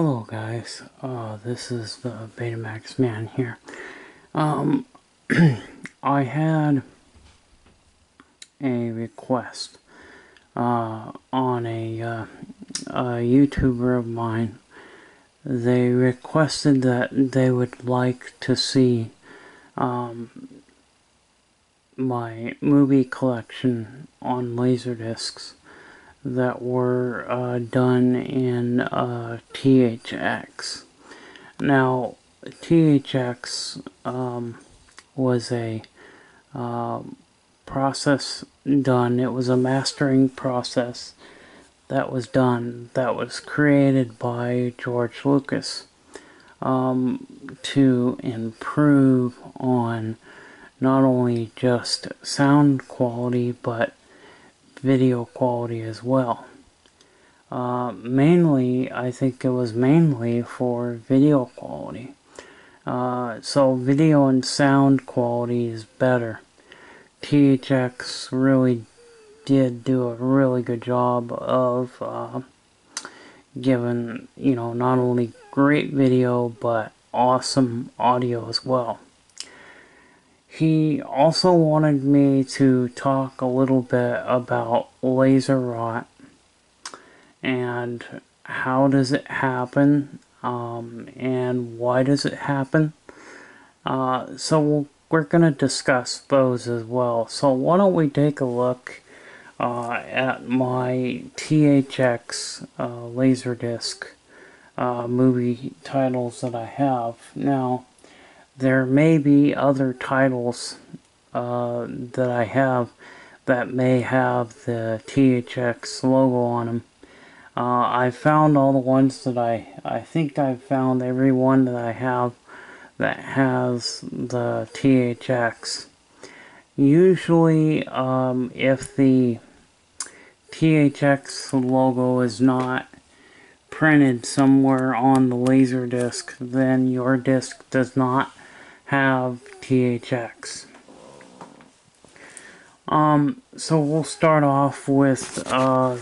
Hello guys, uh, this is the Betamax man here. Um, I had a request uh, on a, uh, a YouTuber of mine. They requested that they would like to see um, my movie collection on Laserdiscs that were uh, done in uh, THX. Now, THX um, was a uh, process done, it was a mastering process that was done, that was created by George Lucas um, to improve on not only just sound quality but video quality as well. Uh, mainly, I think it was mainly for video quality. Uh, so video and sound quality is better. THX really did do a really good job of uh, giving, you know, not only great video but awesome audio as well. He also wanted me to talk a little bit about laser rot and how does it happen um, and why does it happen. Uh, so we're going to discuss those as well. So why don't we take a look uh, at my THX uh, Laserdisc uh, movie titles that I have. Now, there may be other titles uh, that I have that may have the THX logo on them. Uh, I found all the ones that I, I think I've found every one that I have that has the THX. Usually, um, if the THX logo is not printed somewhere on the laser disc, then your disc does not have THX. Um, so we'll start off with uh,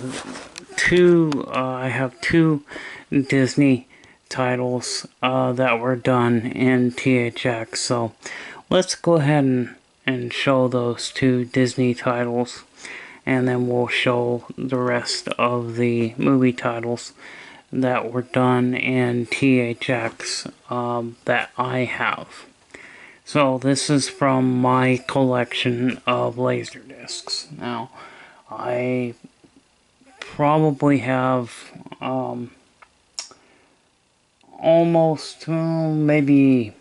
two. Uh, I have two Disney titles uh, that were done in THX. So let's go ahead and, and show those two Disney titles, and then we'll show the rest of the movie titles that were done in THX um, that I have. So this is from my collection of laser discs. Now, I probably have um, almost uh, maybe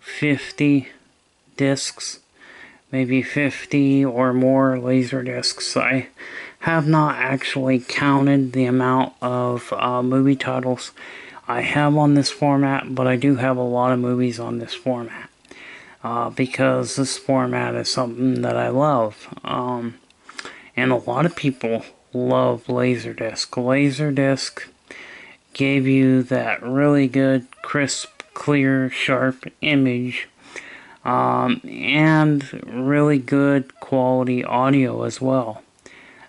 50 discs, maybe 50 or more laser discs. I have not actually counted the amount of uh, movie titles I have on this format, but I do have a lot of movies on this format. Uh, because this format is something that I love. Um, and a lot of people love Laserdisc. Laserdisc gave you that really good, crisp, clear, sharp image. Um, and really good quality audio as well.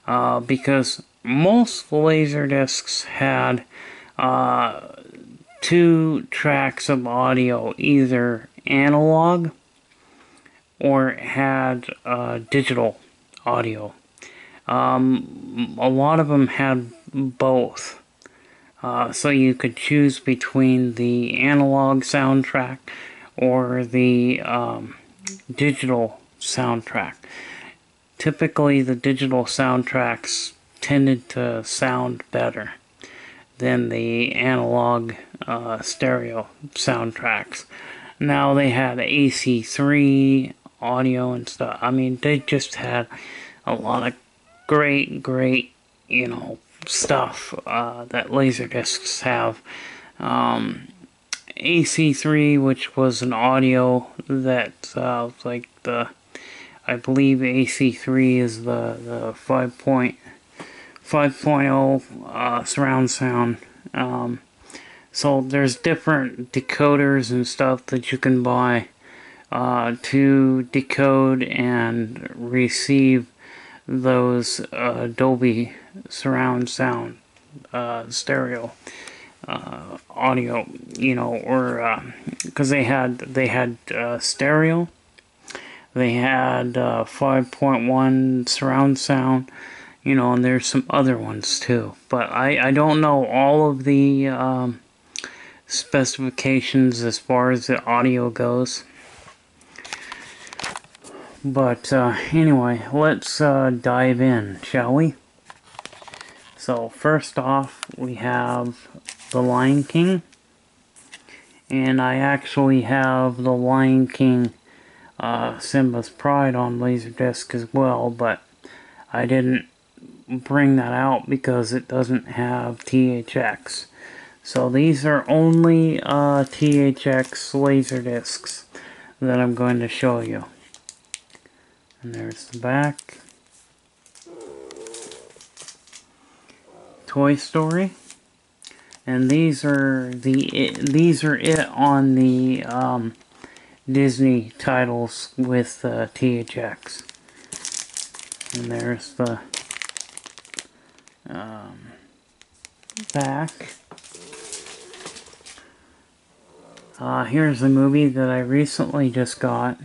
Uh, because most Laserdiscs had uh, two tracks of audio, either analog or had uh, digital audio. Um, a lot of them had both. Uh, so you could choose between the analog soundtrack or the um, digital soundtrack. Typically, the digital soundtracks tended to sound better than the analog uh, stereo soundtracks. Now they had AC3 audio and stuff. I mean, they just had a lot of great, great, you know, stuff uh, that Laserdiscs have. Um, AC3, which was an audio that uh, like the, I believe AC3 is the the 5.5.0 uh, surround sound. Um, so there's different decoders and stuff that you can buy uh, to decode and receive those uh, Dolby surround sound uh, stereo uh, audio, you know, or because uh, they had they had uh, stereo, they had uh, 5.1 surround sound, you know, and there's some other ones too. But I I don't know all of the um, specifications as far as the audio goes. But uh, anyway, let's uh, dive in, shall we? So first off, we have The Lion King. And I actually have The Lion King uh, Simba's Pride on Laserdisc as well, but I didn't bring that out because it doesn't have THX. So these are only uh, THX Laserdiscs that I'm going to show you. And there's the back. Toy Story. And these are the these are it on the um, Disney titles with uh, THX. And there's the um, back. Uh, here's the movie that I recently just got.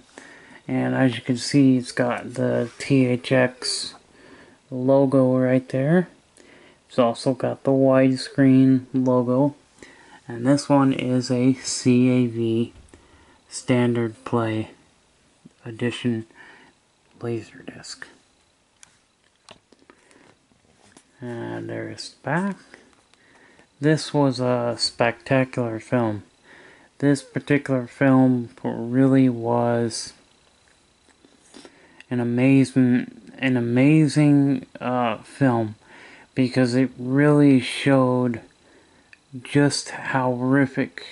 And as you can see, it's got the THX logo right there. It's also got the widescreen logo. And this one is a CAV standard play edition Laserdisc. And there's the back. This was a spectacular film. This particular film really was an amazing, an amazing uh, film because it really showed just how horrific,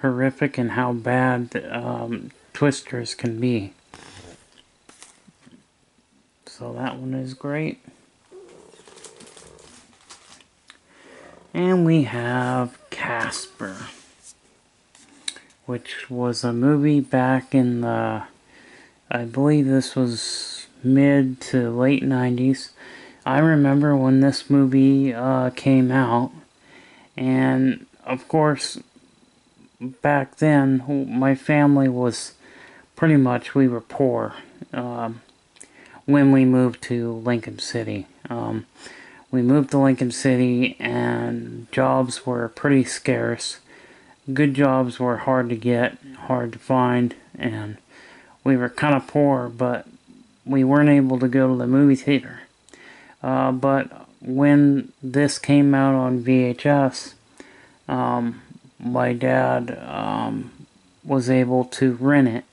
horrific, and how bad um, twisters can be. So that one is great. And we have Casper, which was a movie back in the I believe this was mid to late 90s. I remember when this movie uh, came out, and of course, back then, my family was pretty much, we were poor um, when we moved to Lincoln City. Um, we moved to Lincoln City, and jobs were pretty scarce. Good jobs were hard to get, hard to find, and we were kind of poor, but we weren't able to go to the movie theater. Uh, but when this came out on VHS, um, my dad um, was able to rent it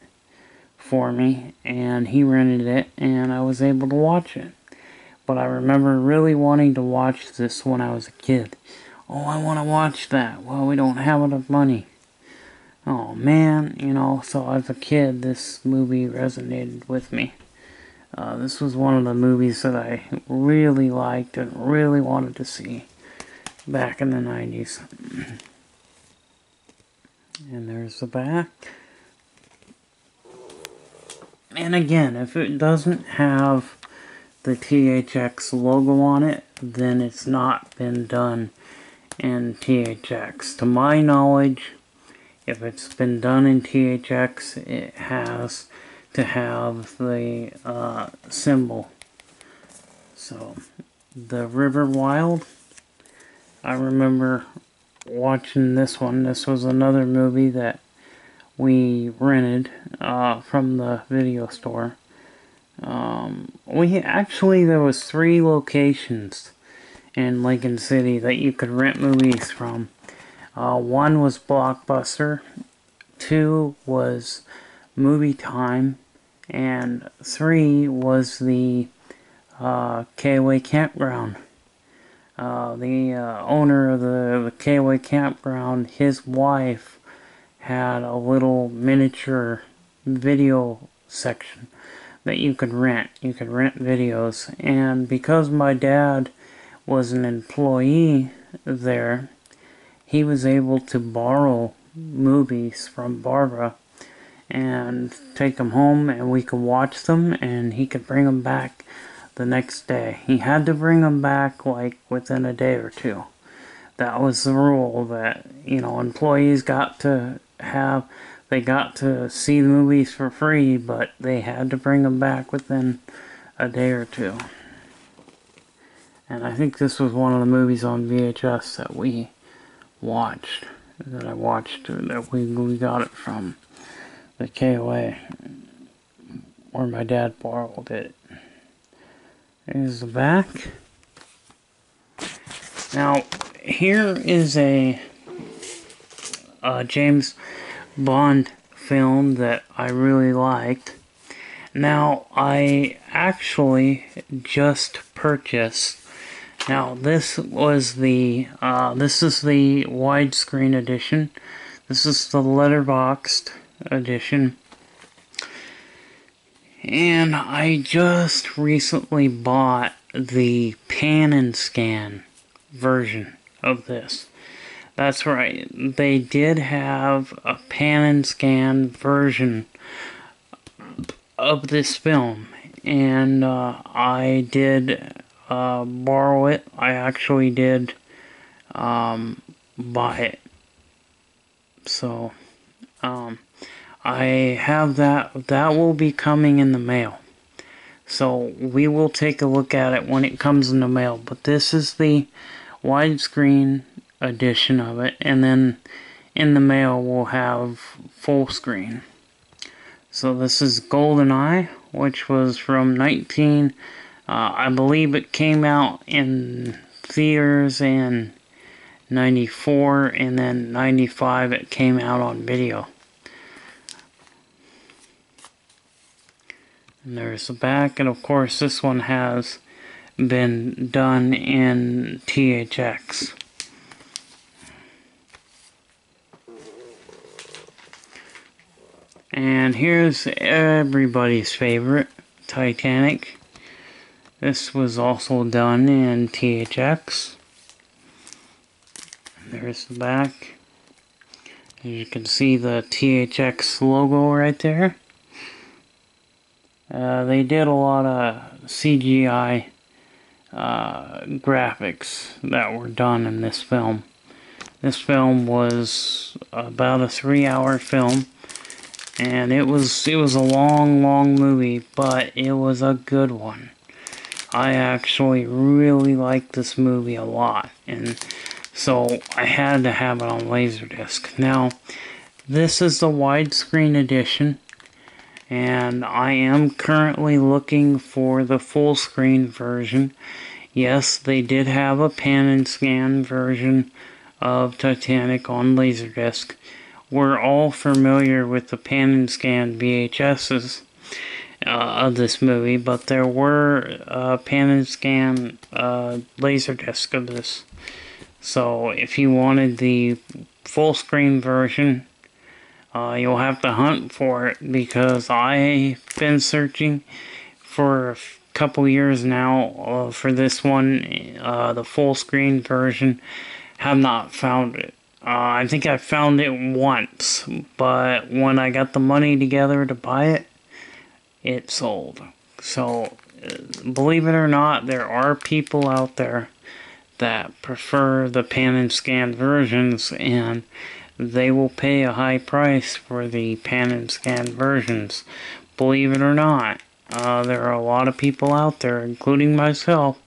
for me, and he rented it, and I was able to watch it. But I remember really wanting to watch this when I was a kid. Oh, I want to watch that. Well, we don't have enough money oh man, you know, so as a kid, this movie resonated with me. Uh, this was one of the movies that I really liked and really wanted to see back in the 90s. And there's the back. And again, if it doesn't have the THX logo on it, then it's not been done in THX. To my knowledge, if it's been done in THX, it has to have the uh, symbol. So, the River Wild, I remember watching this one. This was another movie that we rented uh, from the video store. Um, we actually there was three locations in Lincoln City that you could rent movies from. Uh, one was Blockbuster, two was Movie Time, and three was the uh, KOA Campground. Uh, the uh, owner of the, the KOA Campground, his wife, had a little miniature video section that you could rent. You could rent videos. And because my dad was an employee there, he was able to borrow movies from Barbara and take them home and we could watch them and he could bring them back the next day. He had to bring them back like within a day or two. that was the rule that you know employees got to have they got to see the movies for free, but they had to bring them back within a day or two. And I think this was one of the movies on VHS that we watched, that I watched, that we, we got it from the KOA, where my dad borrowed it. Here's the back. Now, here is a uh, James Bond film that I really liked. Now, I actually just purchased. Now, this was the, uh, this is the widescreen edition. This is the letterboxed edition. And I just recently bought the pan and scan version of this. That's right. They did have a pan and scan version of this film, and uh, I did uh, borrow it. I actually did um, buy it. So, um, I have that. That will be coming in the mail. So we will take a look at it when it comes in the mail. But this is the widescreen edition of it, and then in the mail we'll have full screen. So this is GoldenEye, which was from 19. Uh, I believe it came out in theaters in 94, and then 95 it came out on video. And there's the back, and of course this one has been done in THX. And here's everybody's favorite, Titanic. This was also done in THX. There's the back. As you can see the THX logo right there. Uh, they did a lot of CGI uh, graphics that were done in this film. This film was about a three hour film and it was it was a long long movie but it was a good one I actually really liked this movie a lot and so I had to have it on Laserdisc. Now this is the widescreen edition and I am currently looking for the full screen version. Yes they did have a pan and scan version of Titanic on Laserdisc. We're all familiar with the pan and scan VHSs uh, of this movie, but there were uh, pan and scan uh, laserdisc of this. So if you wanted the full screen version, uh, you'll have to hunt for it because I've been searching for a couple years now uh, for this one, uh, the full screen version. Have not found it. I think I found it once, but when I got the money together to buy it, it sold. So, uh, believe it or not, there are people out there that prefer the pan and scan versions, and they will pay a high price for the pan and scan versions. Believe it or not, uh, there are a lot of people out there, including myself,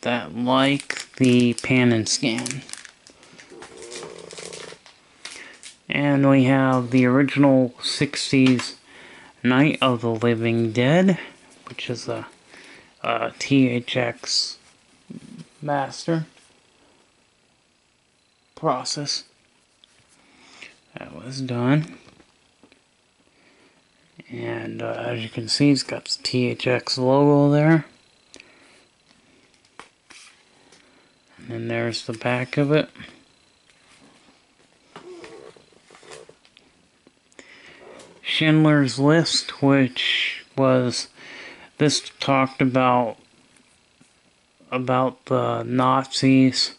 that like the pan and scan. And we have the original 60s Night of the Living Dead, which is a, a THX master process. That was done. And uh, as you can see, it's got the THX logo there. And then there's the back of it. Schindler's List, which was this talked about about the Nazis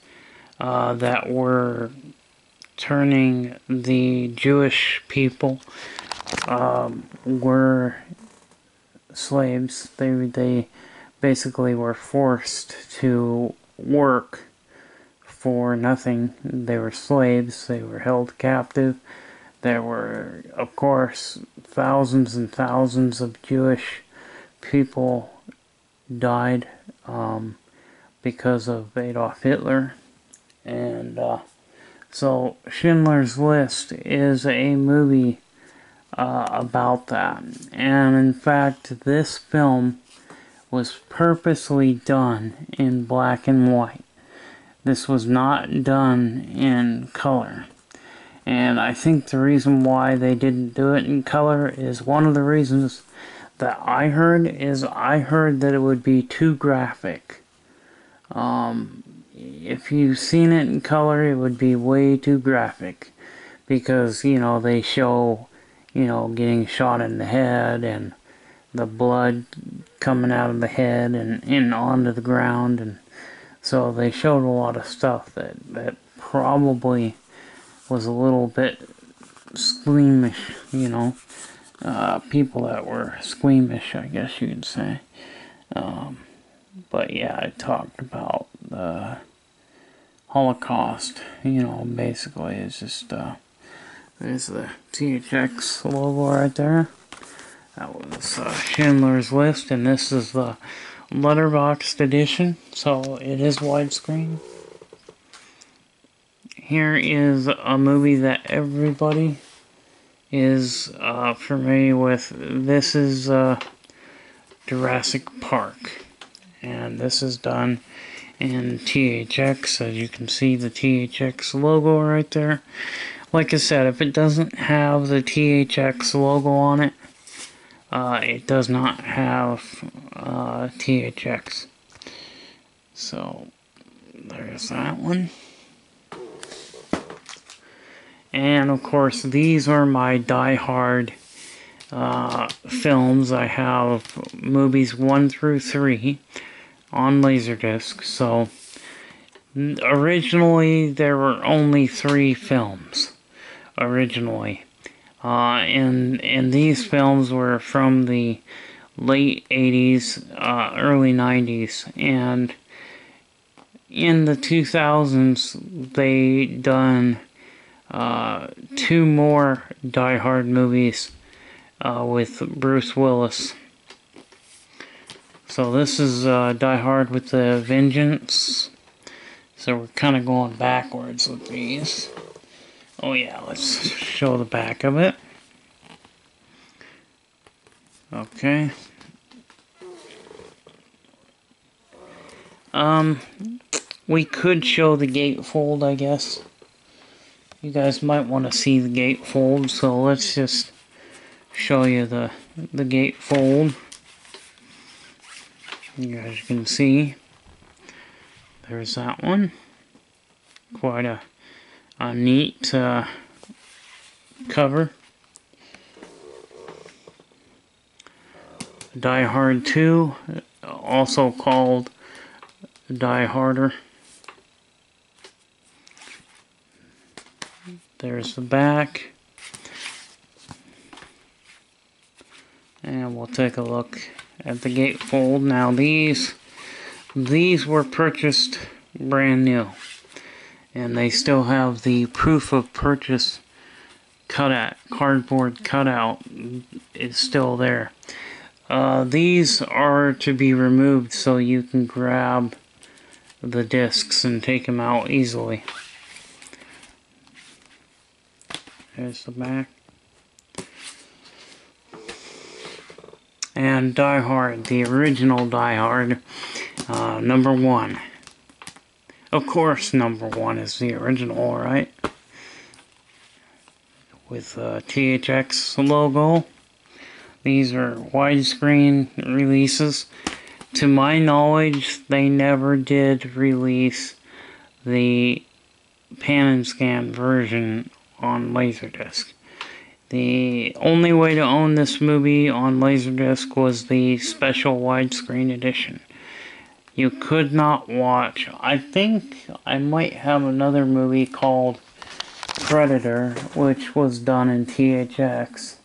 uh, that were turning the Jewish people um, were slaves. They they basically were forced to work for nothing. They were slaves, they were held captive. There were, of course, thousands and thousands of Jewish people died um, because of Adolf Hitler. And uh, so Schindler's List is a movie uh, about that. And in fact, this film was purposely done in black and white. This was not done in color. And I think the reason why they didn't do it in color is one of the reasons that I heard is I heard that it would be too graphic. Um, if you've seen it in color, it would be way too graphic because you know they show you know getting shot in the head and the blood coming out of the head and in onto the ground and so they showed a lot of stuff that that probably was a little bit squeamish you know. Uh, people that were squeamish I guess you could say. Um, but yeah I talked about the Holocaust you know basically it's just uh, there's the THX logo right there. That was uh, Schindler's List, and this is the letterboxed edition, so it is widescreen. Here is a movie that everybody is uh, familiar with. This is uh, Jurassic Park, and this is done in THX, as you can see the THX logo right there. Like I said, if it doesn't have the THX logo on it, uh, it does not have uh, THX. So there's that one. And of course, these are my Die Hard uh, films. I have movies 1 through 3 on Laserdisc. So originally, there were only three films. Originally. Uh, and and these films were from the late 80s, uh, early 90s, and in the 2000s they done uh, two more Die Hard movies uh, with Bruce Willis. So this is uh, Die Hard with the Vengeance. So we're kind of going backwards with these. Oh yeah, let's show the back of it. Okay. Um, we could show the gatefold, I guess. You guys might want to see the gatefold, so let's just show you the the gatefold. You guys can see. There's that one. Quite a a neat uh, cover. Die Hard 2, also called Die Harder. There's the back. And we'll take a look at the gatefold. Now these, these were purchased brand new and they still have the proof of purchase cutout cardboard cutout is still there uh, these are to be removed so you can grab the discs and take them out easily there's the back and Die Hard, the original Die Hard, uh, number one. Of course, number one is the original, right? With a THX logo. These are widescreen releases. To my knowledge, they never did release the pan and scan version on Laserdisc. The only way to own this movie on Laserdisc was the special widescreen edition you could not watch. I think I might have another movie called Predator, which was done in THX.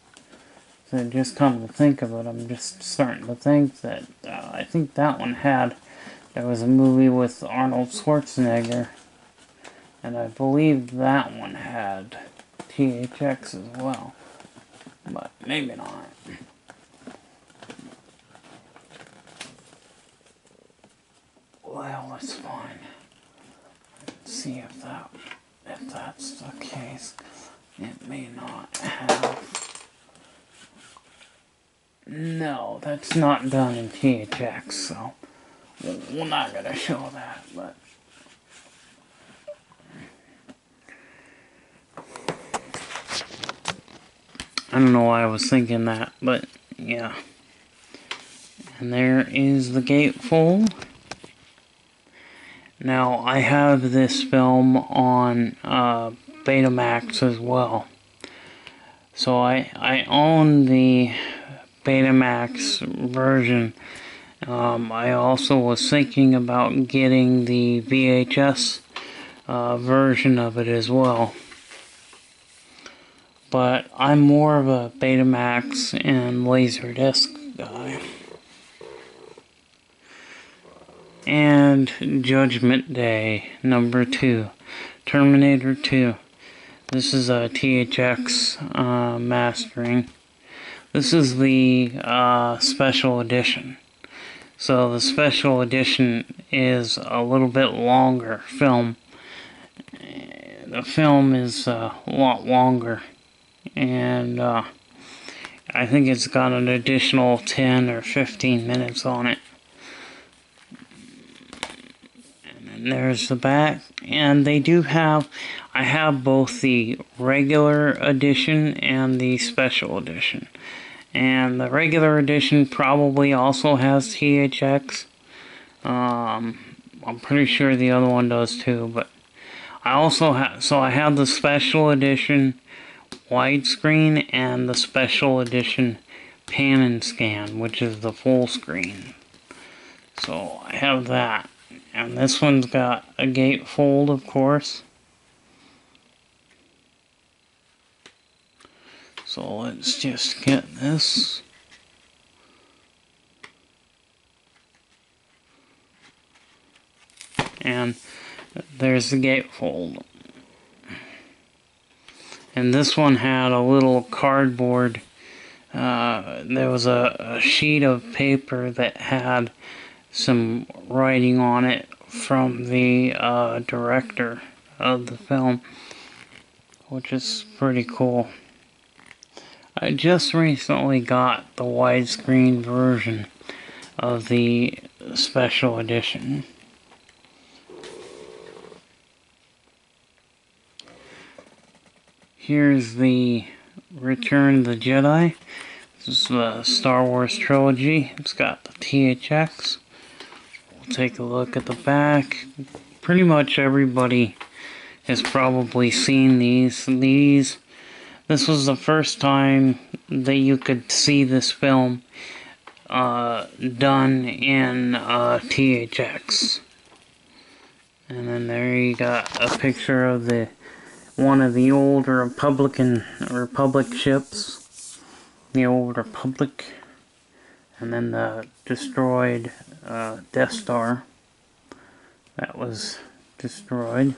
So just come to think of it, I'm just starting to think that uh, I think that one had. There was a movie with Arnold Schwarzenegger And I believe that one had THX as well. But maybe not. Well. Let's see if that if that's the case. It may not have. No, that's not done in THX, so we're not gonna show that, but. I don't know why I was thinking that, but yeah. And there is the gatefold. Now, I have this film on uh, Betamax as well. So I, I own the Betamax version. Um, I also was thinking about getting the VHS uh, version of it as well. But I'm more of a Betamax and Laserdisc guy. And Judgment Day, number two. Terminator 2. This is a THX uh, mastering. This is the uh, special edition. So the special edition is a little bit longer film. The film is a lot longer. And uh, I think it's got an additional 10 or 15 minutes on it. And then there's the back. And they do have, I have both the regular edition and the special edition. And the regular edition probably also has THX. Um, I'm pretty sure the other one does too, but I also have, so I have the special edition widescreen and the special edition pan and scan, which is the full screen. So I have that. And this one's got a gatefold, of course. So let's just get this. And there's the gatefold. And this one had a little cardboard. Uh, there was a, a sheet of paper that had some writing on it from the uh, director of the film, which is pretty cool. I just recently got the widescreen version of the special edition. Here's the Return of the Jedi. This is the Star Wars trilogy. It's got the THX We'll take a look at the back. Pretty much everybody has probably seen these. These, this was the first time that you could see this film uh, done in uh, THX. And then there you got a picture of the one of the old Republican Republic ships, the old Republic, and then the destroyed uh, Death Star that was destroyed.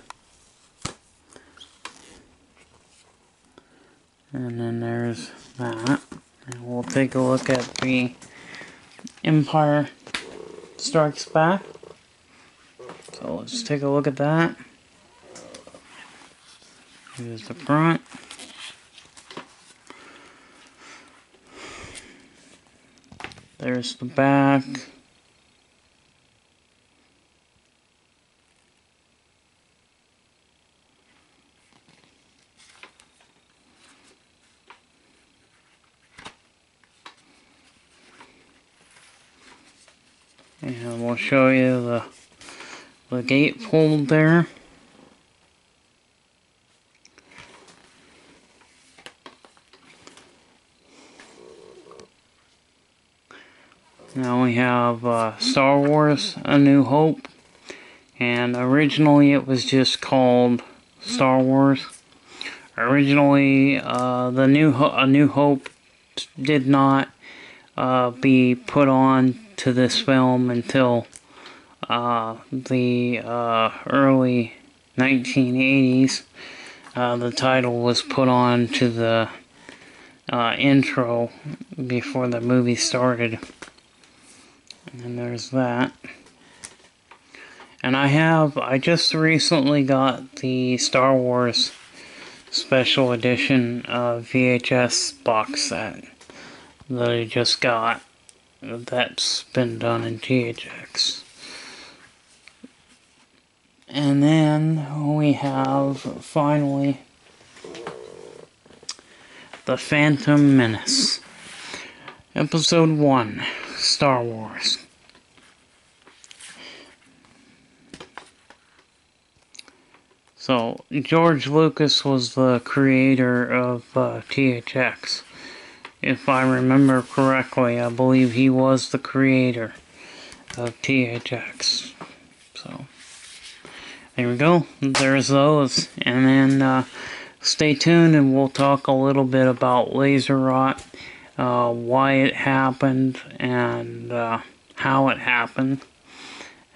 And then there's that. And we'll take a look at the Empire Strikes Back. So let's take a look at that. Here's the front. There's the back. And we'll show you the, the gatefold there. Now we have uh, Star Wars A New Hope. And originally it was just called Star Wars. Originally, uh, the New Ho A New Hope did not uh, be put on to this film until uh, the uh, early 1980s. Uh, the title was put on to the uh, intro before the movie started. And there's that. And I have, I just recently got the Star Wars special edition uh, VHS box set that I just got. That's been done in THX. And then we have finally The Phantom Menace. Episode 1 Star Wars. So, George Lucas was the creator of uh, THX. If I remember correctly, I believe he was the creator of THX. So, there we go. There's those. And then uh, stay tuned and we'll talk a little bit about laser rot, uh, why it happened, and uh, how it happened.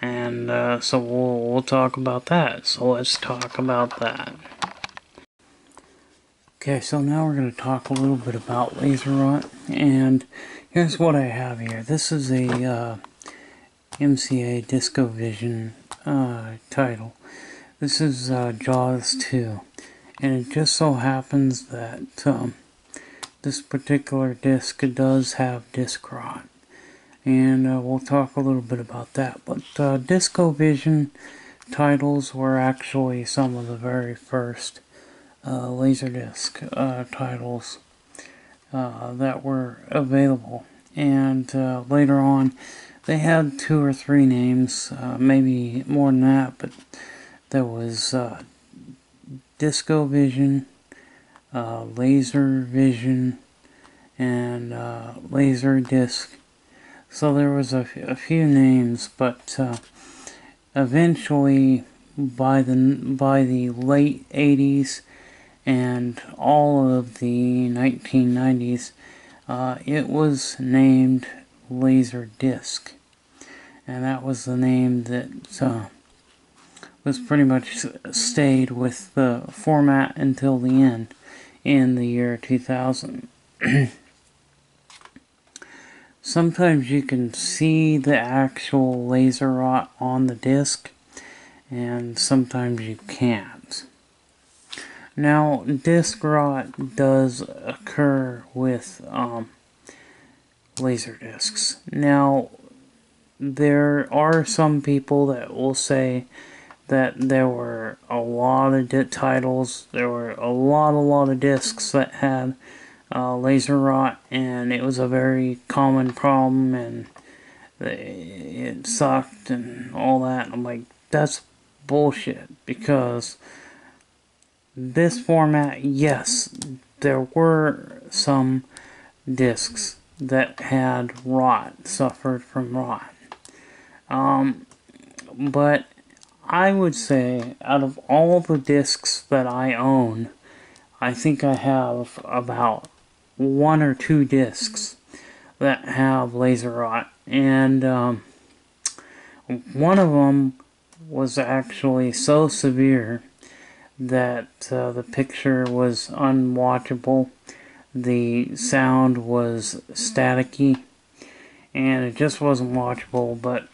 And uh, so we'll, we'll talk about that. So let's talk about that. Okay, so now we're going to talk a little bit about laser rot. And here's what I have here. This is a uh, MCA DiscoVision uh, title. This is Jaws 2. And it just so happens that um, this particular disc does have disc rot and uh, we'll talk a little bit about that. But uh, DiscoVision titles were actually some of the very first uh, Laserdisc uh, titles uh, that were available, and uh, later on they had two or three names, maybe more than that, but there was DiscoVision, Laser Vision, and uh Laserdisc so there was a, few names, but uh, eventually, by the by the late '80s and all of the 1990s, uh, it was named Laser Disc, and that was the name that uh, was pretty much stayed with the format until the end in the year 2000. Sometimes you can see the actual laser rot on the disc, and sometimes you can't. Now, disc rot does occur with um, laser discs. Now, there are some people that will say that there were a lot of titles, there were a lot, a lot of discs that had uh, laser rot, and it was a very common problem, and it sucked and all that. I'm like, that's bullshit because this format, yes, there were some discs that had rot, suffered from rot. Um, but I would say out of all the discs that I own, I think I have about one or two discs that have laser rot, and um, one of them was actually so severe that uh, the picture was unwatchable, the sound was staticky, and it just wasn't watchable. But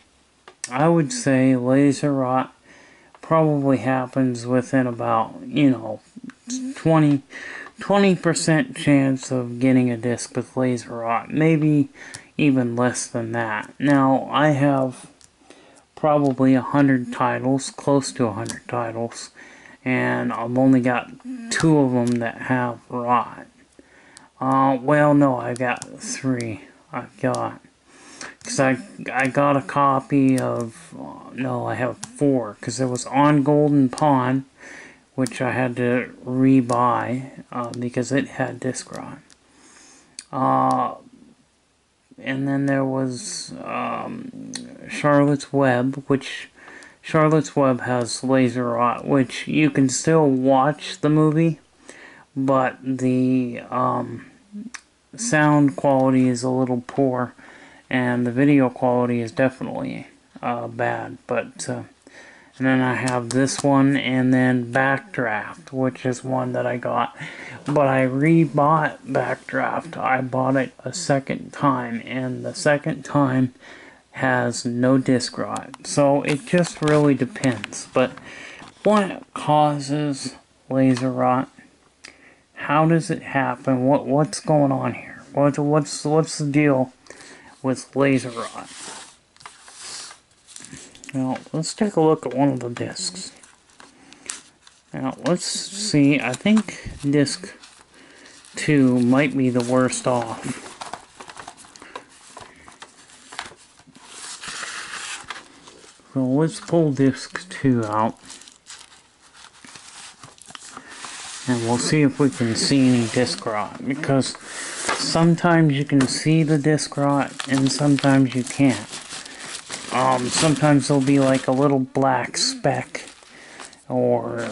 I would say laser rot probably happens within about, you know, 20 20% chance of getting a disc with laser rot, maybe even less than that. Now, I have probably 100 titles, close to 100 titles, and I've only got two of them that have rot. Uh, well, no, I've got three. I've got, because I, I got a copy of, uh, no, I have four, because it was on Golden Pond, which I had to rebuy uh, because it had disc rot. Uh, and then there was um, Charlotte's Web, which Charlotte's Web has laser rot, which you can still watch the movie, but the um, sound quality is a little poor, and the video quality is definitely uh, bad. But uh, And then I have this one and then Backdraft, which is one that I got. But I rebought Backdraft. I bought it a second time and the second time has no disc rot. So it just really depends. But what causes laser rot? How does it happen? What what's going on here? What what's what's the deal with laser rot? Now, let's take a look at one of the discs. Now, let's see. I think disc 2 might be the worst off. So let's pull disc 2 out. And we'll see if we can see any disc rot. Because sometimes you can see the disc rot and sometimes you can't. Um, sometimes there'll be like a little black speck, or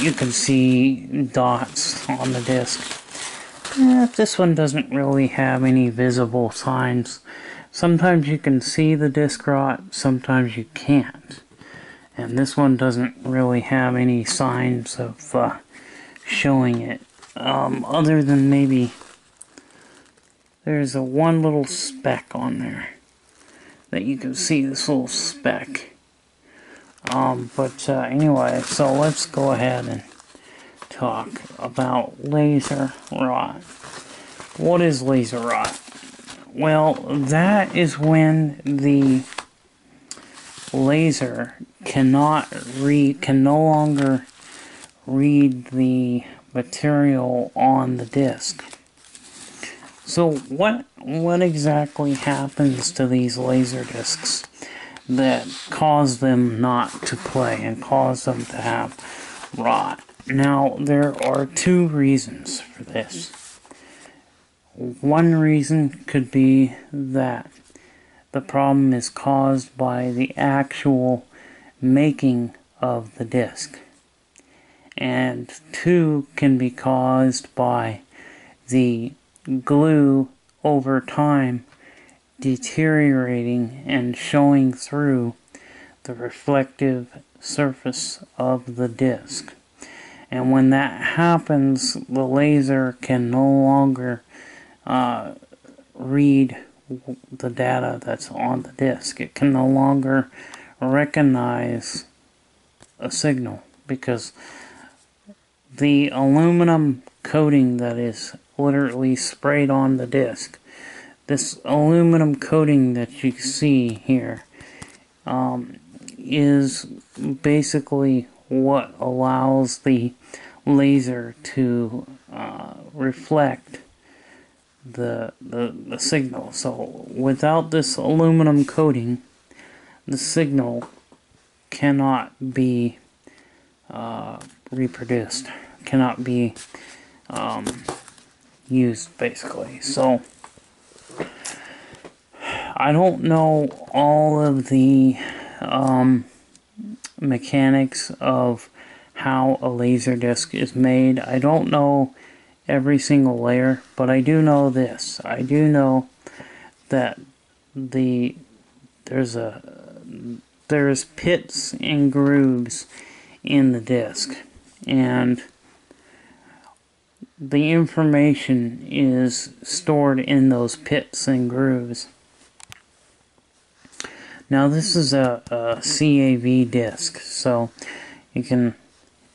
you can see dots on the disc. Eh, this one doesn't really have any visible signs. Sometimes you can see the disc rot, sometimes you can't. And this one doesn't really have any signs of uh, showing it, um, other than maybe there's a one little speck on there that you can see this little speck. Um, but uh, anyway, so let's go ahead and talk about laser rot. What is laser rot? Well, that is when the laser cannot read, can no longer read the material on the disc. So what what exactly happens to these laser discs that cause them not to play and cause them to have rot? Now there are two reasons for this. One reason could be that the problem is caused by the actual making of the disc. And two can be caused by the glue over time deteriorating and showing through the reflective surface of the disc. And when that happens, the laser can no longer uh, read the data that's on the disc. It can no longer recognize a signal because the aluminum coating that is literally sprayed on the disc. This aluminum coating that you see here um, is basically what allows the laser to uh, reflect the, the, the signal. So without this aluminum coating, the signal cannot be uh, reproduced, cannot be um, used basically. So I don't know all of the um, mechanics of how a laser disc is made. I don't know every single layer, but I do know this. I do know that the there's a there's pits and grooves in the disc and the information is stored in those pits and grooves. Now this is a, a CAV disc, so you can,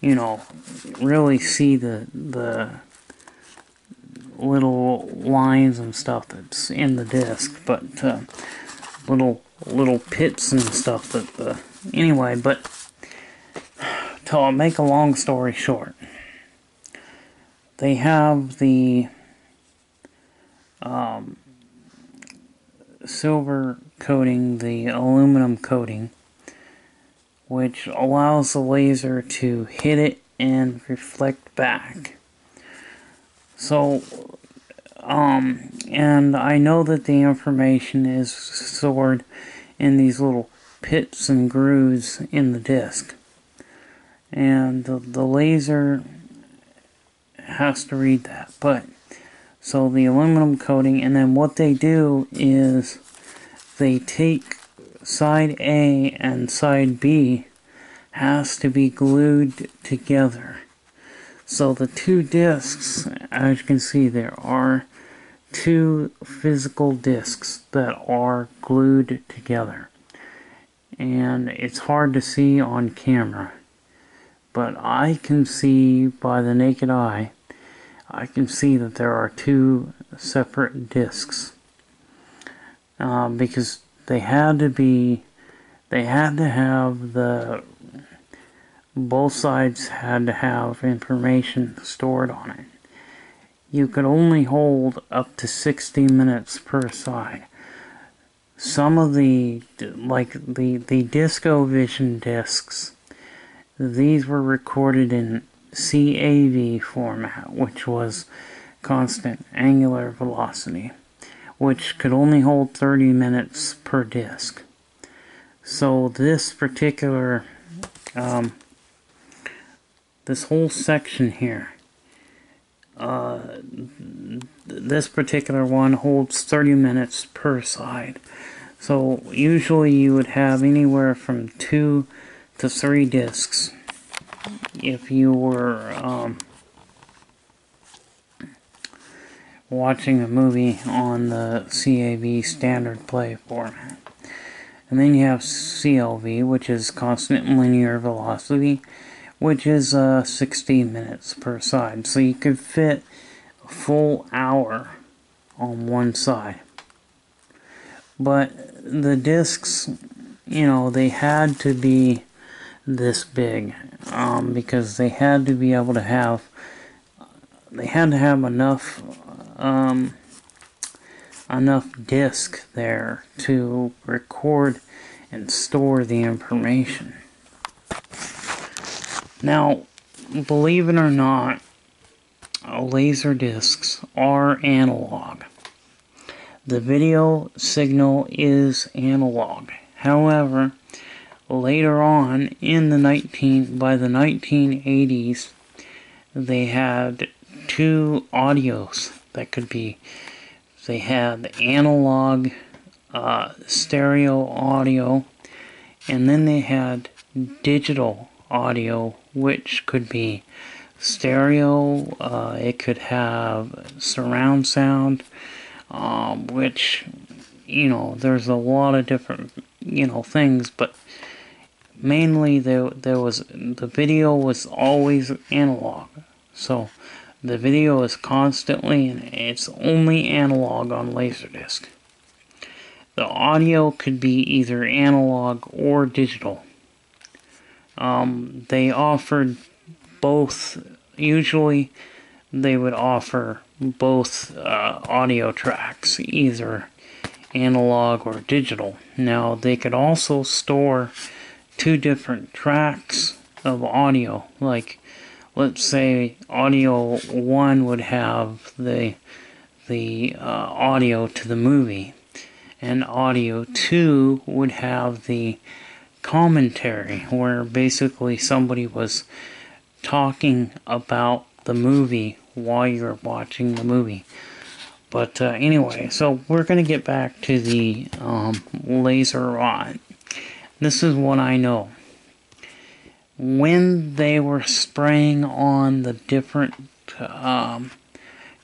you know, really see the the little lines and stuff that's in the disc, but uh, little little pits and stuff that the anyway. But to make a long story short, they have the um, silver coating, the aluminum coating, which allows the laser to hit it and reflect back. So, um, and I know that the information is stored in these little pits and grooves in the disc. And the, the laser has to read that. But so the aluminum coating, and then what they do is they take side A and side B has to be glued together. So the two discs, as you can see, there are two physical discs that are glued together. And it's hard to see on camera. But I can see by the naked eye, I can see that there are two separate discs. Uh, because they had to be, they had to have the both sides had to have information stored on it. You could only hold up to 60 minutes per side. Some of the, like the, the Disco Vision discs, these were recorded in CAV format, which was constant angular velocity, which could only hold 30 minutes per disc. So this particular um, this whole section here. Uh, this particular one holds 30 minutes per side. So usually you would have anywhere from two to three discs if you were um, watching a movie on the CAV standard play format. And then you have CLV, which is constant linear velocity which is uh, 60 minutes per side. So you could fit a full hour on one side. But the discs, you know, they had to be this big um, because they had to be able to have they had to have enough um, enough disk there to record and store the information. Now, believe it or not, laser discs are analog. The video signal is analog. However, later on in the 19 by the 1980s, they had two audios that could be they had analog uh, stereo audio and then they had digital audio which could be stereo, uh, it could have surround sound, um, which, you know, there's a lot of different, you know, things, but mainly there, there was, the video was always analog. So, the video is constantly, and it's only analog on Laserdisc. The audio could be either analog or digital. Um, they offered both, usually, they would offer both uh, audio tracks, either analog or digital. Now, they could also store two different tracks of audio, like let's say audio 1 would have the the uh, audio to the movie and audio 2 would have the commentary where basically somebody was talking about the movie while you're watching the movie. But uh, anyway, so we're going to get back to the um, laser rot. This is what I know. When they were spraying on the different um,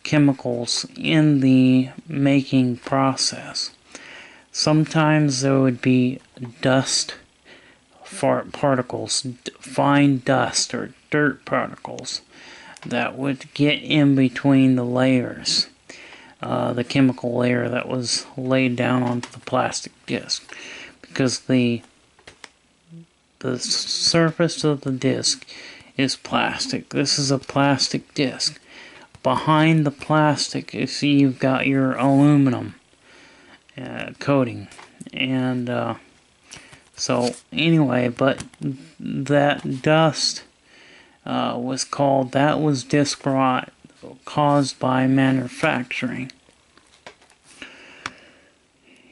chemicals in the making process, sometimes there would be dust particles, fine dust or dirt particles that would get in between the layers, uh, the chemical layer that was laid down onto the plastic disc, because the the surface of the disc is plastic. This is a plastic disc. Behind the plastic, you see you've got your aluminum uh, coating, and uh, so anyway, but that dust uh, was called, that was disc rot caused by manufacturing.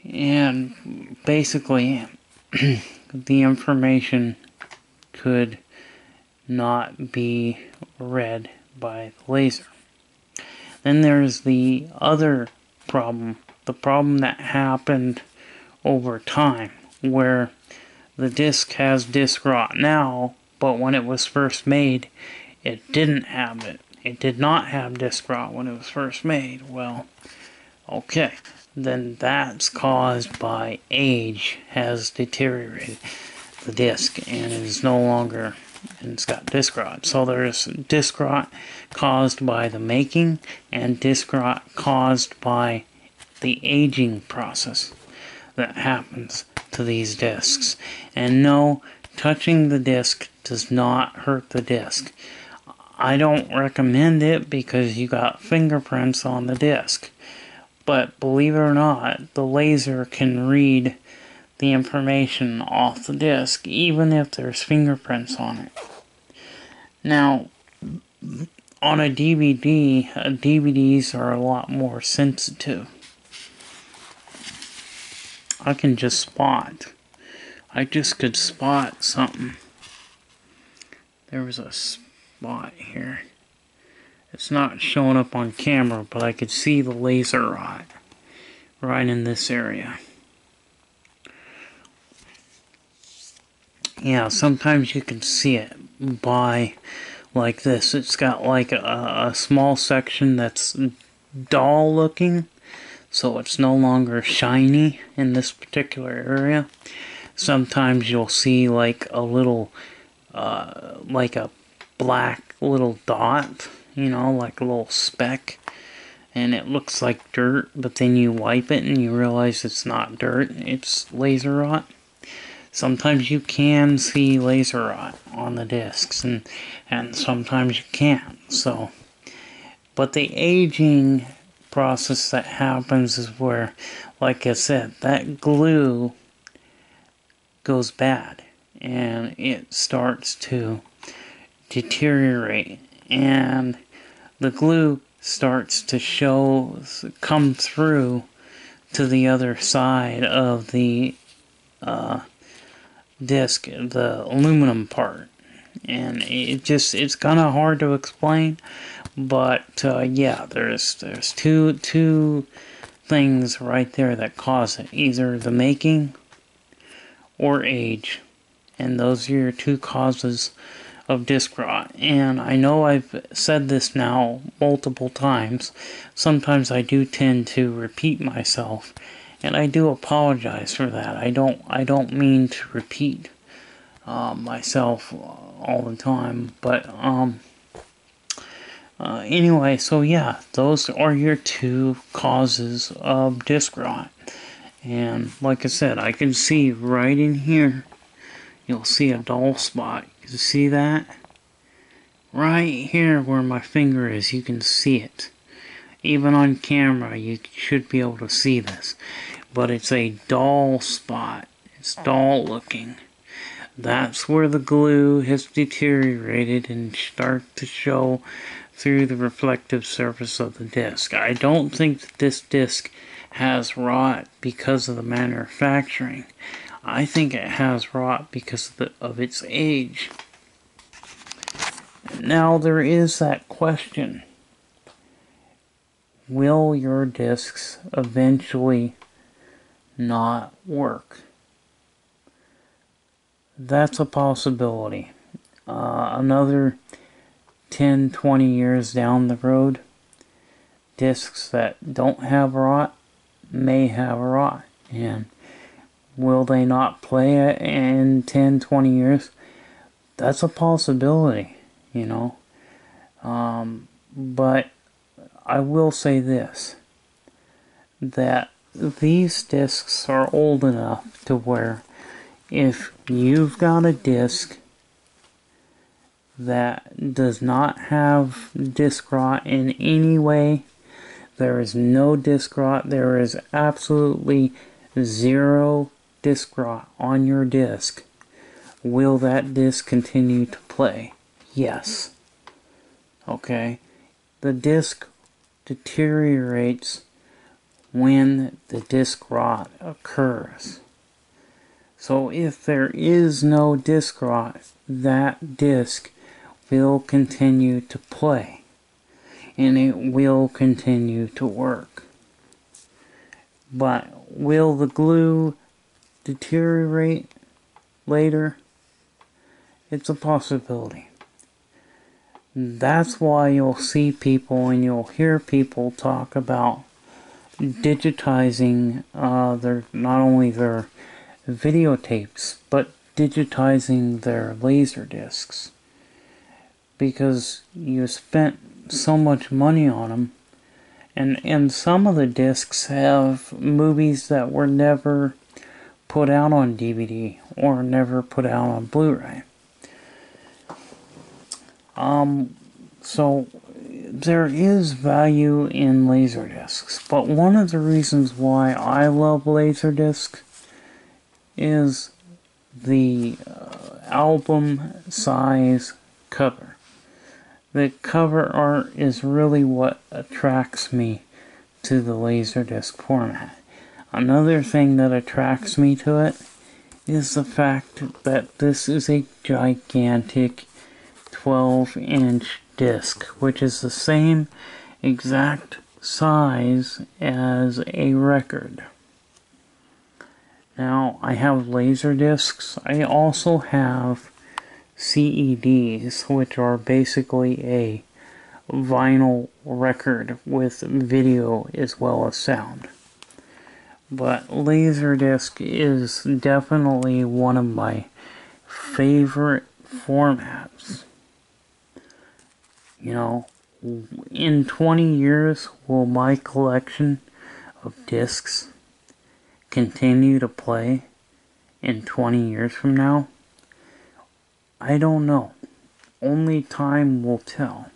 And basically, the information could not be read by the laser. Then there's the other problem, the problem that happened over time, where the disc has disc rot now, but when it was first made, it didn't have it. It did not have disc rot when it was first made. Well, okay, then that's caused by age has deteriorated the disc and it is no longer and it's got disc rot. So there's disc rot caused by the making and disc rot caused by the aging process that happens to these discs. And no, touching the disc does not hurt the disc. I don't recommend it because you got fingerprints on the disc. But believe it or not, the laser can read the information off the disc even if there's fingerprints on it. Now, on a DVD, uh, DVDs are a lot more sensitive. I can just spot. I just could spot something. There was a spot here. It's not showing up on camera, but I could see the laser rot right in this area. Yeah, sometimes you can see it by like this. It's got like a, a small section that's dull looking, so it's no longer shiny in this particular area. Sometimes you'll see like a little, uh, like a black little dot, you know, like a little speck, and it looks like dirt, but then you wipe it and you realize it's not dirt, it's laser rot. Sometimes you can see laser rot on the discs and and sometimes you can't so. But the aging process that happens is where like I said that glue goes bad and it starts to deteriorate and the glue starts to show come through to the other side of the uh, disc, the aluminum part. And it just, it's kind of hard to explain, but uh, yeah, there's, there's two, two things right there that cause it. Either the making or age. And those are your two causes of disc rot. And I know I've said this now multiple times. Sometimes I do tend to repeat myself and I do apologize for that. I don't I don't mean to repeat uh, myself all the time, but um. Uh, anyway, so yeah, those are your two causes of disc rot. And like I said, I can see right in here, you'll see a dull spot. You see that? Right here where my finger is, you can see it. Even on camera, you should be able to see this. But it's a dull spot. It's dull looking. That's where the glue has deteriorated and start to show through the reflective surface of the disc. I don't think that this disc has rot because of the manufacturing. I think it has rot because of, the, of its age. Now there is that question will your discs eventually not work? That's a possibility. Uh, another 10 20 years down the road, discs that don't have rot may have rot. And will they not play it in 10 20 years? That's a possibility, you know. Um, but I will say this that these discs are old enough to where if you've got a disc that does not have disc rot in any way, there is no disc rot, there is absolutely zero disc rot on your disc. Will that disc continue to play? Yes. Okay. The disc deteriorates when the disc rot occurs. So if there is no disc rot, that disc will continue to play and it will continue to work. But will the glue deteriorate? later, it's a possibility. That's why you'll see people and you'll hear people talk about digitizing uh, their not only their videotapes but digitizing their laser discs because you spent so much money on them and and some of the discs have movies that were never put out on DVD or never put out on Blu-ray. Um, so there is value in Laserdiscs, but one of the reasons why I love Laserdisc is the uh, album size cover. The cover art is really what attracts me to the Laserdisc format. Another thing that attracts me to it is the fact that this is a gigantic 12 inch disc, which is the same exact size as a record. Now, I have laser discs. I also have CEDs, which are basically a vinyl record with video as well as sound. But Laserdisc is definitely one of my favorite formats. You know, in 20 years, will my collection of discs continue to play in 20 years from now? I don't know. Only time will tell.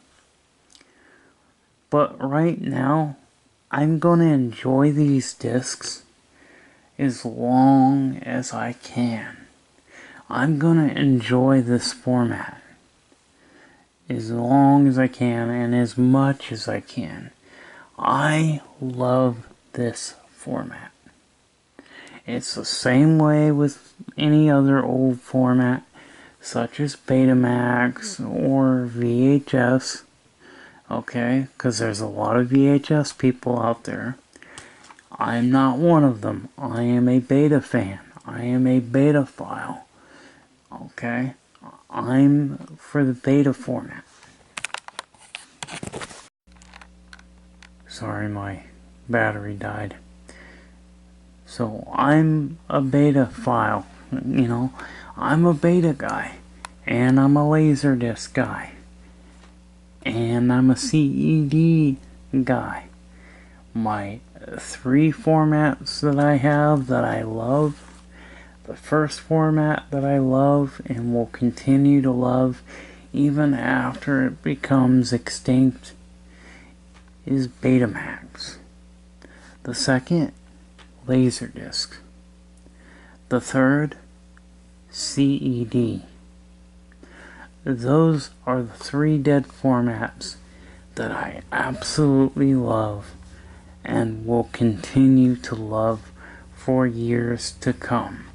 But right now, I'm gonna enjoy these discs as long as I can. I'm gonna enjoy this format as long as I can and as much as I can. I love this format. It's the same way with any other old format, such as Betamax or VHS. Okay, because there's a lot of VHS people out there. I'm not one of them. I am a beta fan. I am a betaphile. Okay? I'm for the beta format. Sorry, my battery died. So I'm a betaphile, you know. I'm a beta guy, and I'm a Laserdisc guy, and I'm a CED guy. My three formats that I have that I love the first format that I love and will continue to love even after it becomes extinct is Betamax. The second, Laserdisc. The third, CED. Those are the three dead formats that I absolutely love and will continue to love for years to come.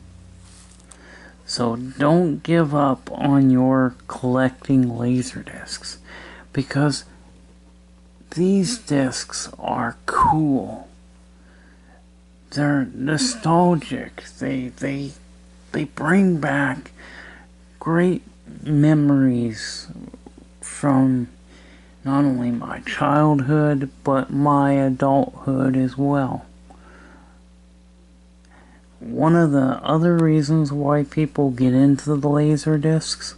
So don't give up on your collecting laser discs because these discs are cool. They're nostalgic. They they they bring back great memories from not only my childhood but my adulthood as well. One of the other reasons why people get into the laser discs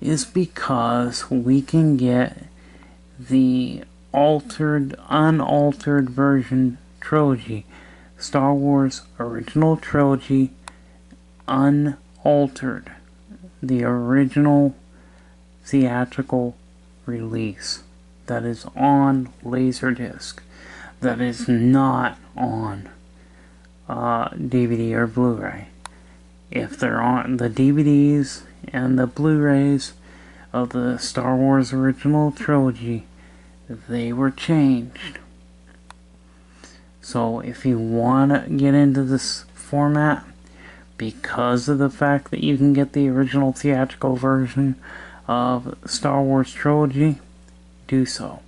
is because we can get the altered, unaltered version trilogy. Star Wars original trilogy unaltered. The original theatrical release that is on Laserdisc that is not on uh, DVD or Blu-ray. If they're on the DVDs and the Blu-rays of the Star Wars original trilogy, they were changed. So if you want to get into this format, because of the fact that you can get the original theatrical version of Star Wars trilogy, do so.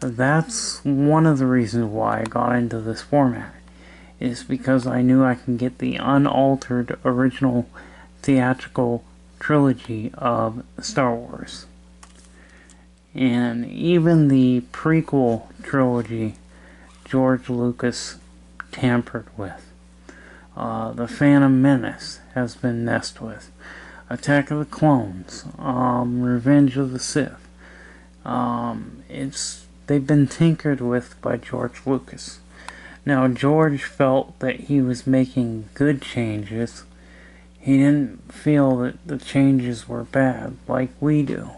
That's one of the reasons why I got into this format is because I knew I can get the unaltered original theatrical trilogy of Star Wars. And even the prequel trilogy, George Lucas tampered with. Uh, the Phantom Menace has been messed with. Attack of the Clones, um, Revenge of the Sith. Um, it's they've been tinkered with by George Lucas. Now George felt that he was making good changes. He didn't feel that the changes were bad like we do.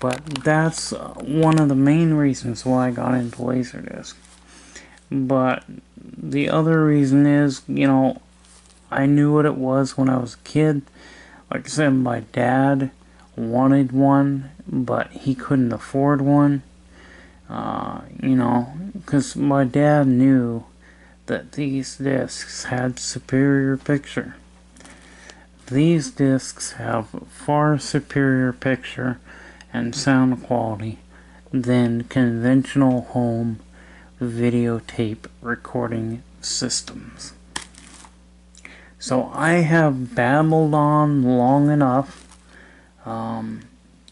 But that's one of the main reasons why I got into Laserdisc. But the other reason is, you know, I knew what it was when I was a kid. Like I said, my dad wanted one, but he couldn't afford one. Uh, you know, because my dad knew that these discs had superior picture. These discs have far superior picture and sound quality than conventional home videotape recording systems. So I have babbled on long enough um,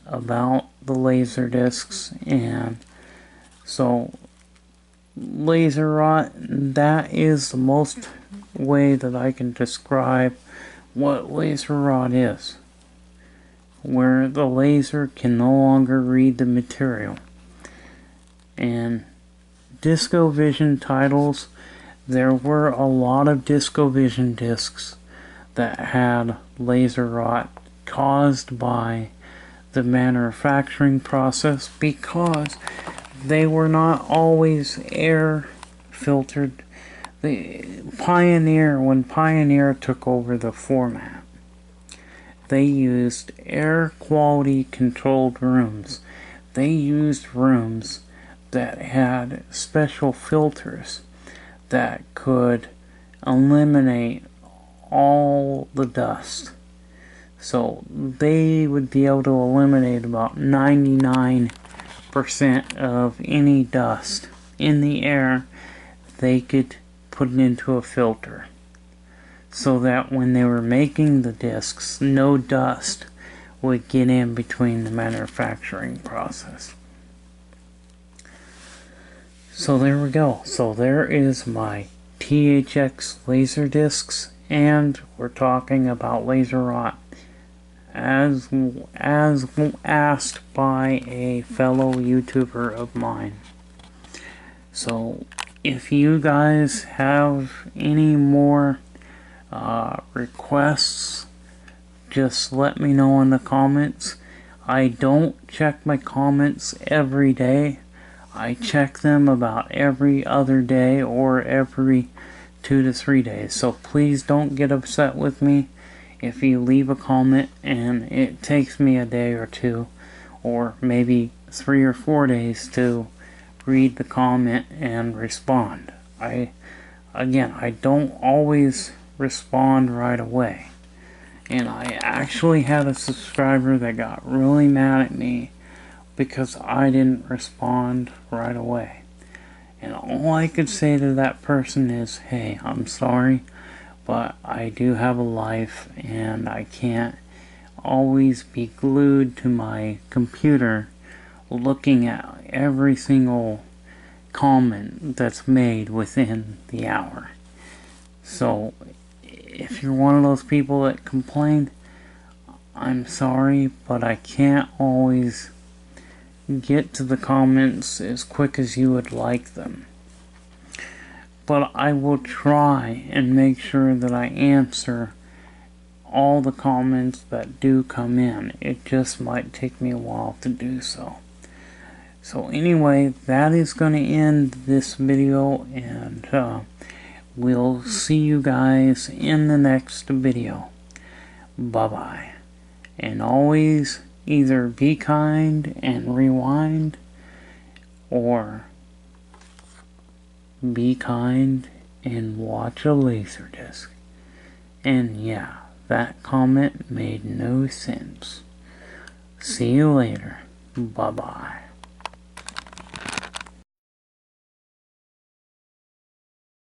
about the laser discs and so laser rot that is the most way that I can describe what laser rot is where the laser can no longer read the material and DiscoVision titles there were a lot of DiscoVision discs that had laser rot caused by the manufacturing process because they were not always air filtered. The Pioneer, when Pioneer took over the format, they used air quality controlled rooms. They used rooms that had special filters that could eliminate all the dust. So they would be able to eliminate about 99% of any dust in the air. They could put it into a filter so that when they were making the discs, no dust would get in between the manufacturing process. So there we go. So there is my THX laser discs and we're talking about laser rot as as asked by a fellow YouTuber of mine. So if you guys have any more uh, requests, just let me know in the comments. I don't check my comments every day. I check them about every other day or every two to three days. So please don't get upset with me if you leave a comment and it takes me a day or two or maybe three or four days to read the comment and respond. I again, I don't always respond right away. And I actually had a subscriber that got really mad at me because I didn't respond right away. And all I could say to that person is, hey, I'm sorry, but I do have a life and I can't always be glued to my computer looking at every single comment that's made within the hour. So, if you're one of those people that complain, I'm sorry, but I can't always get to the comments as quick as you would like them. But I will try and make sure that I answer all the comments that do come in. It just might take me a while to do so. So anyway, that is going to end this video and uh, we'll see you guys in the next video. Bye-bye. And always either be kind and rewind or be kind and watch a laser disc. And yeah, that comment made no sense. See you later. Bye bye.